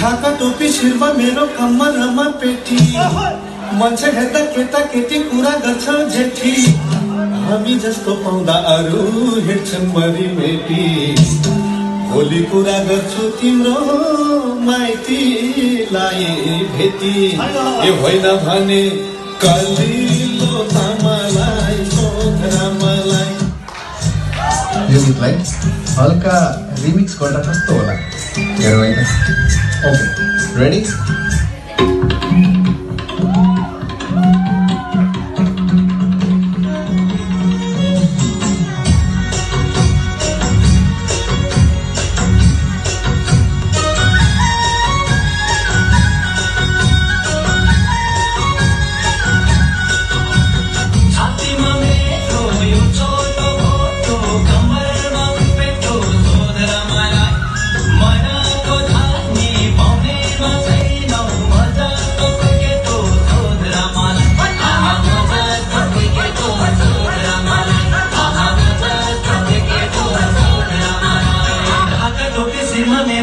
ঢাকা টুপি শিরবা मेरो কাম্মার আমার पेठी মাঝে হেতা केता কেটি পুরা গছ हामी जस्तो पाउँदा अरू हेर्छन् मरि मेटी। भोलि कुरा गर्छु तिम्रो माइतीलाई भेटी। ए होइन भने यो गीतलाई हल्का रिमिक्स गर्दा कस्तो होला? हेरौँ ओके रेडी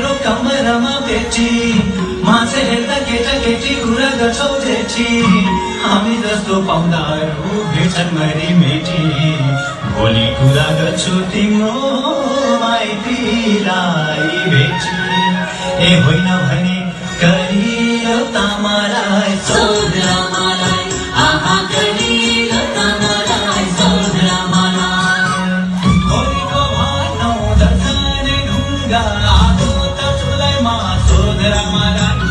मेरो कम्मरमा पेटी मान्छे हेर्दा केटा केटी कुरा गर्छौ जेठी हामी जस्तो पाउँदाहरू भेट्छन् मरि मेटी। भोलि कुरा गर्छु तिम्रो माइतीलाई भेटी। ए होइन भने कलिलो तामालाई। मा